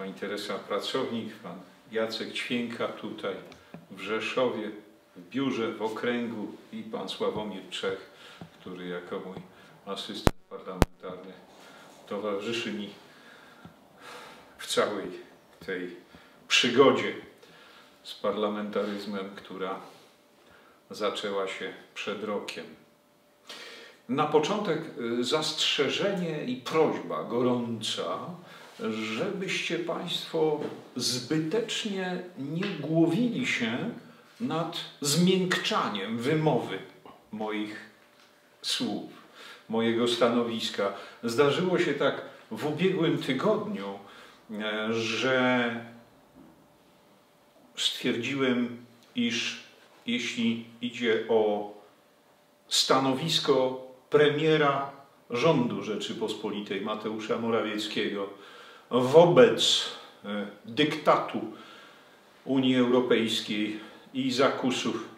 pani Teresa Pracownik, pan Jacek Ćwięka tutaj w Rzeszowie, w biurze, w okręgu i pan Sławomir Czech, który jako mój asystent parlamentarny towarzyszy mi w całej tej przygodzie z parlamentaryzmem, która zaczęła się przed rokiem. Na początek y, zastrzeżenie i prośba gorąca, żebyście Państwo zbytecznie nie głowili się nad zmiękczaniem wymowy moich słów, mojego stanowiska. Zdarzyło się tak w ubiegłym tygodniu, że stwierdziłem, iż jeśli idzie o stanowisko premiera rządu Rzeczypospolitej Mateusza Morawieckiego wobec e, dyktatu Unii Europejskiej i zakusów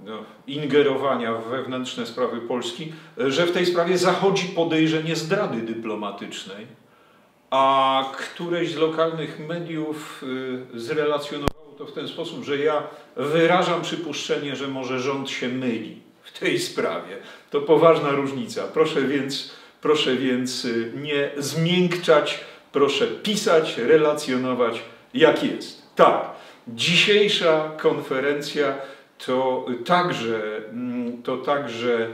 no, ingerowania w wewnętrzne sprawy Polski, że w tej sprawie zachodzi podejrzenie zdrady dyplomatycznej, a któreś z lokalnych mediów y, zrelacjonowało to w ten sposób, że ja wyrażam przypuszczenie, że może rząd się myli w tej sprawie. To poważna różnica. Proszę więc, proszę więc nie zmiękczać, proszę pisać, relacjonować jak jest. Tak, dzisiejsza konferencja to także, mm, to także e,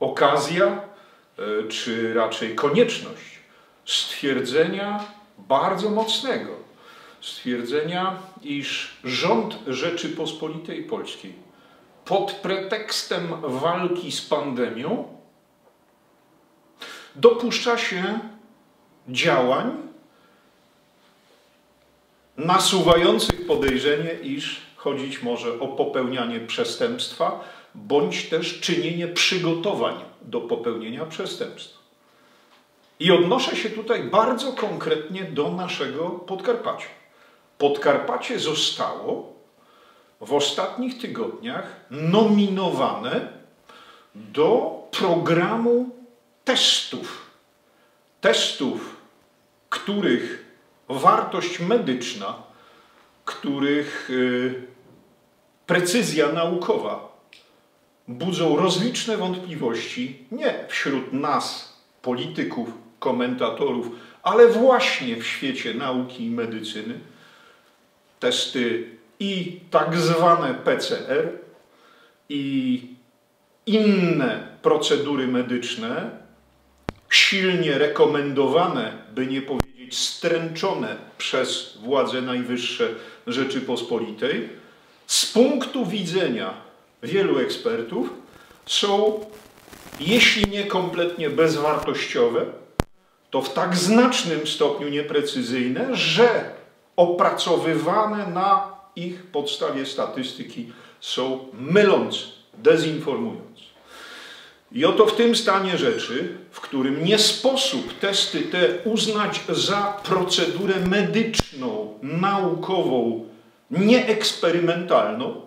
okazja, e, czy raczej konieczność stwierdzenia bardzo mocnego, stwierdzenia, iż rząd Rzeczypospolitej Polskiej pod pretekstem walki z pandemią dopuszcza się działań nasuwających podejrzenie, iż chodzić może o popełnianie przestępstwa, bądź też czynienie przygotowań do popełnienia przestępstwa. I odnoszę się tutaj bardzo konkretnie do naszego Podkarpacia. Podkarpacie zostało w ostatnich tygodniach nominowane do programu testów. Testów, których wartość medyczna, których y, precyzja naukowa budzą rozliczne wątpliwości nie wśród nas, polityków, komentatorów, ale właśnie w świecie nauki i medycyny. Testy i tak zwane PCR i inne procedury medyczne, silnie rekomendowane, by nie powiedzieć stręczone przez władze najwyższe Rzeczypospolitej, z punktu widzenia wielu ekspertów są, jeśli nie kompletnie bezwartościowe, to w tak znacznym stopniu nieprecyzyjne, że opracowywane na ich podstawie statystyki są mylące, dezinformujące. I oto w tym stanie rzeczy, w którym nie sposób testy te uznać za procedurę medyczną, naukową, nieeksperymentalną,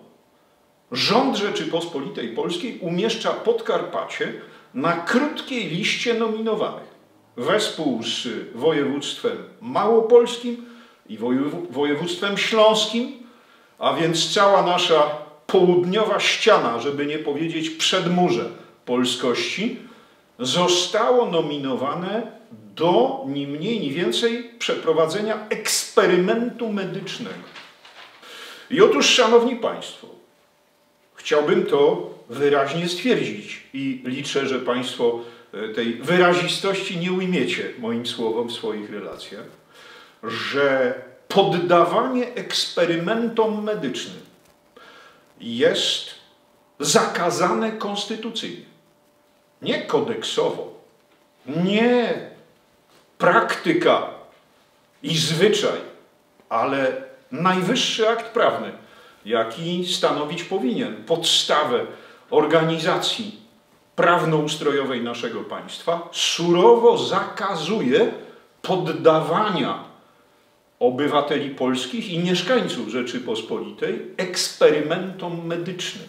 rząd Rzeczypospolitej Polskiej umieszcza Podkarpacie na krótkiej liście nominowanych. Wespół z województwem małopolskim i województwem śląskim, a więc cała nasza południowa ściana, żeby nie powiedzieć przedmurze polskości, zostało nominowane do ni mniej, ni więcej przeprowadzenia eksperymentu medycznego. I otóż, Szanowni Państwo, chciałbym to wyraźnie stwierdzić i liczę, że Państwo e, tej wyrazistości nie ujmiecie moim słowom w swoich relacjach, że poddawanie eksperymentom medycznym jest zakazane konstytucyjnie. Nie kodeksowo, nie praktyka i zwyczaj, ale najwyższy akt prawny, jaki stanowić powinien podstawę organizacji prawnoustrojowej naszego państwa, surowo zakazuje poddawania obywateli polskich i mieszkańców Rzeczypospolitej eksperymentom medycznym.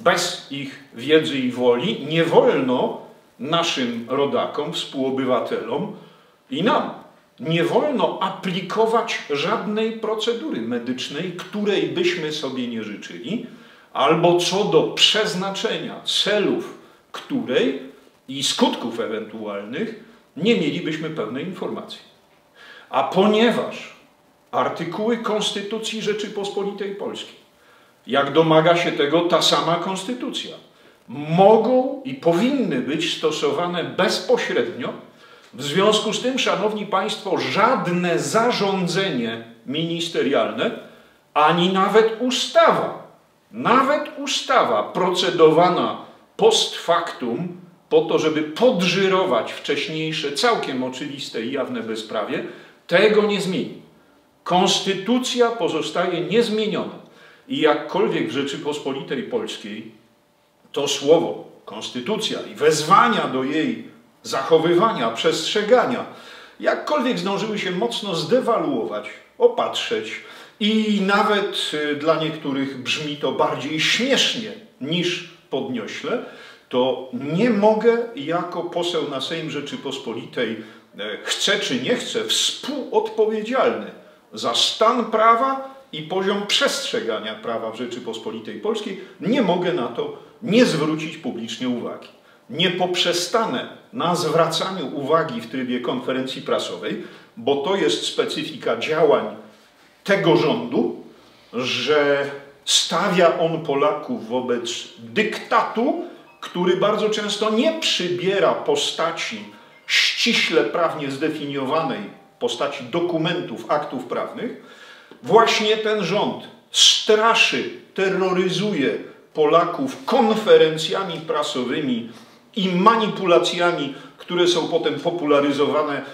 Bez ich wiedzy i woli nie wolno naszym rodakom, współobywatelom i nam nie wolno aplikować żadnej procedury medycznej, której byśmy sobie nie życzyli, albo co do przeznaczenia, celów której i skutków ewentualnych nie mielibyśmy pełnej informacji. A ponieważ artykuły Konstytucji Rzeczypospolitej Polskiej, jak domaga się tego ta sama Konstytucja, mogą i powinny być stosowane bezpośrednio, w związku z tym, Szanowni Państwo, żadne zarządzenie ministerialne, ani nawet ustawa, nawet ustawa procedowana post factum, po to, żeby podżyrować wcześniejsze, całkiem oczywiste i jawne bezprawie, tego nie zmieni. Konstytucja pozostaje niezmieniona. I jakkolwiek w Rzeczypospolitej Polskiej to słowo konstytucja i wezwania do jej zachowywania, przestrzegania, jakkolwiek zdążyły się mocno zdewaluować, opatrzeć i nawet y, dla niektórych brzmi to bardziej śmiesznie niż podniośle, to nie mogę jako poseł na Sejm Rzeczypospolitej, e, chcę czy nie chcę, współodpowiedzialny za stan prawa i poziom przestrzegania prawa w Rzeczypospolitej Polskiej, nie mogę na to nie zwrócić publicznie uwagi. Nie poprzestanę na zwracaniu uwagi w trybie konferencji prasowej, bo to jest specyfika działań tego rządu, że stawia on Polaków wobec dyktatu, który bardzo często nie przybiera postaci ściśle prawnie zdefiniowanej, postaci dokumentów, aktów prawnych, właśnie ten rząd straszy, terroryzuje Polaków konferencjami prasowymi i manipulacjami, które są potem popularyzowane e,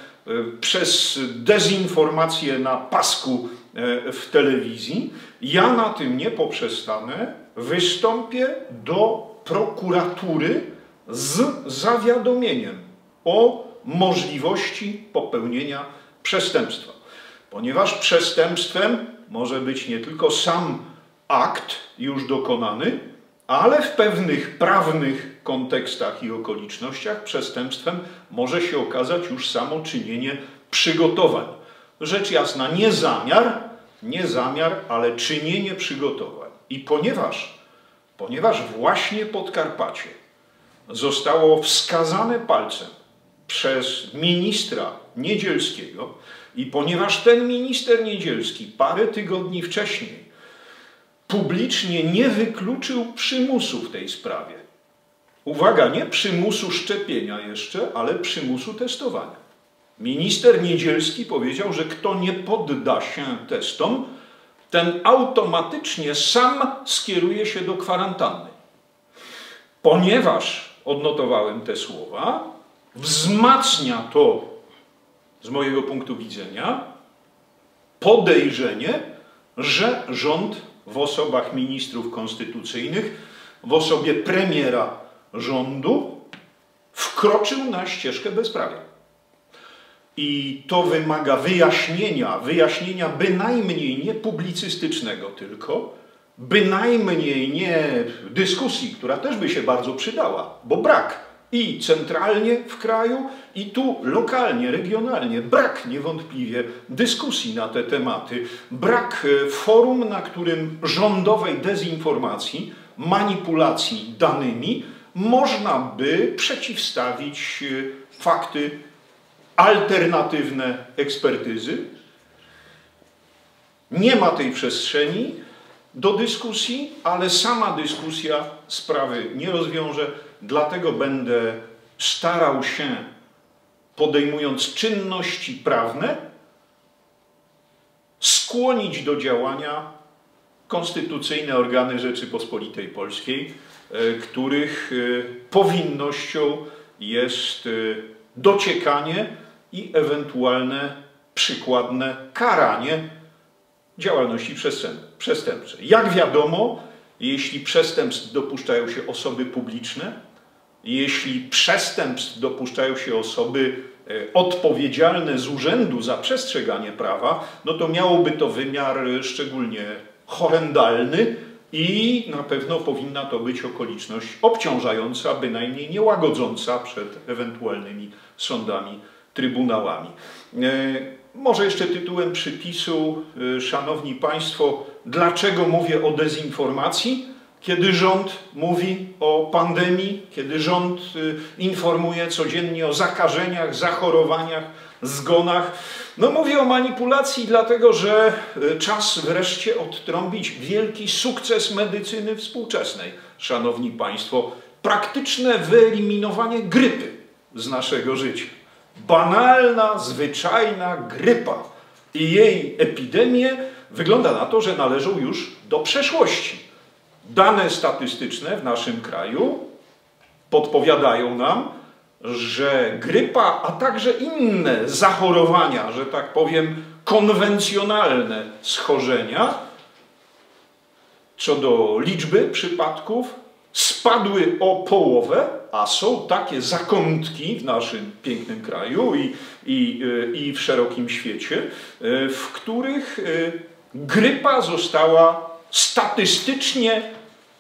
przez dezinformację na pasku e, w telewizji. Ja na tym nie poprzestanę, wystąpię do prokuratury z zawiadomieniem o możliwości popełnienia przestępstwa. Ponieważ przestępstwem może być nie tylko sam akt już dokonany, ale w pewnych prawnych kontekstach i okolicznościach przestępstwem może się okazać już samo czynienie przygotowań. Rzecz jasna, nie zamiar, nie zamiar, ale czynienie przygotowań. I ponieważ ponieważ właśnie Podkarpacie zostało wskazane palcem przez ministra Niedzielskiego i ponieważ ten minister Niedzielski parę tygodni wcześniej publicznie nie wykluczył przymusu w tej sprawie. Uwaga, nie przymusu szczepienia jeszcze, ale przymusu testowania. Minister Niedzielski powiedział, że kto nie podda się testom, ten automatycznie sam skieruje się do kwarantanny. Ponieważ odnotowałem te słowa, wzmacnia to z mojego punktu widzenia podejrzenie, że rząd w osobach ministrów konstytucyjnych, w osobie premiera rządu wkroczył na ścieżkę bezprawia. I to wymaga wyjaśnienia, wyjaśnienia bynajmniej nie publicystycznego tylko, bynajmniej nie dyskusji, która też by się bardzo przydała, bo brak i centralnie w kraju, i tu lokalnie, regionalnie. Brak niewątpliwie dyskusji na te tematy, brak e, forum, na którym rządowej dezinformacji, manipulacji danymi można by przeciwstawić e, fakty alternatywne ekspertyzy. Nie ma tej przestrzeni do dyskusji, ale sama dyskusja sprawy nie rozwiąże, dlatego będę starał się, podejmując czynności prawne, skłonić do działania konstytucyjne organy Rzeczypospolitej Polskiej, e, których e, powinnością jest e, dociekanie i ewentualne przykładne karanie działalności przestępczej. Jak wiadomo, jeśli przestępstw dopuszczają się osoby publiczne, jeśli przestępstw dopuszczają się osoby e, odpowiedzialne z urzędu za przestrzeganie prawa, no to miałoby to wymiar szczególnie horrendalny i na pewno powinna to być okoliczność obciążająca, bynajmniej nie łagodząca przed ewentualnymi sądami trybunałami. Może jeszcze tytułem przypisu, Szanowni Państwo, dlaczego mówię o dezinformacji? kiedy rząd mówi o pandemii, kiedy rząd y, informuje codziennie o zakażeniach, zachorowaniach, zgonach. No mówię o manipulacji, dlatego że y, czas wreszcie odtrąbić wielki sukces medycyny współczesnej. Szanowni Państwo, praktyczne wyeliminowanie grypy z naszego życia. Banalna, zwyczajna grypa. I jej epidemie wygląda na to, że należą już do przeszłości. Dane statystyczne w naszym kraju podpowiadają nam, że grypa, a także inne zachorowania, że tak powiem, konwencjonalne schorzenia, co do liczby przypadków, spadły o połowę, a są takie zakątki w naszym pięknym kraju i, i, i w szerokim świecie, w których grypa została statystycznie,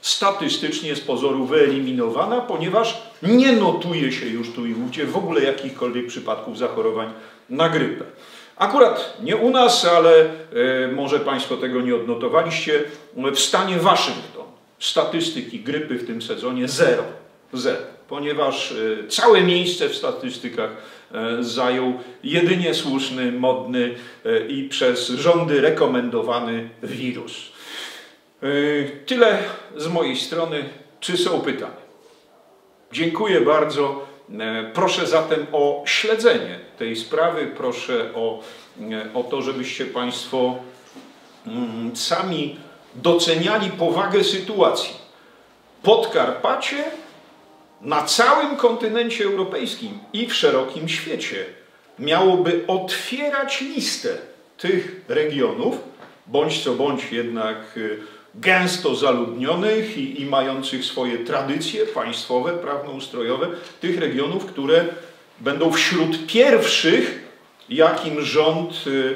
statystycznie z pozoru wyeliminowana, ponieważ nie notuje się już tu i ówdzie w ogóle jakichkolwiek przypadków zachorowań na grypę. Akurat nie u nas, ale może Państwo tego nie odnotowaliście, w stanie Waszyngton statystyki grypy w tym sezonie zero. Zero. Ponieważ e, całe miejsce w statystykach e, zajął jedynie słuszny, modny i przez rządy rekomendowany wirus. E, tyle z mojej strony. Czy są pytania? Dziękuję bardzo. E, proszę zatem o śledzenie tej sprawy. Proszę o, e, o to, żebyście Państwo mm, sami doceniali powagę sytuacji. Podkarpacie na całym kontynencie europejskim i w szerokim świecie miałoby otwierać listę tych regionów, bądź co bądź jednak gęsto zaludnionych i, i mających swoje tradycje państwowe, prawnoustrojowe, tych regionów, które będą wśród pierwszych, jakim rząd y, y,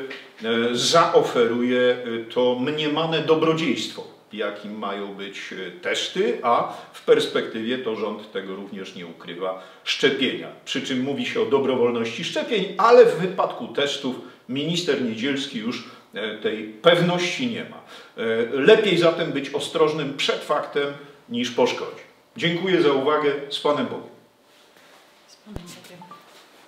zaoferuje y, to mniemane dobrodziejstwo, jakim mają być testy, a w perspektywie to rząd tego również nie ukrywa szczepienia. Przy czym mówi się o dobrowolności szczepień, ale w wypadku testów minister Niedzielski już E, tej pewności nie ma. E, lepiej zatem być ostrożnym przed faktem niż po szkodzie. Dziękuję za uwagę. Z Panem Bogiem.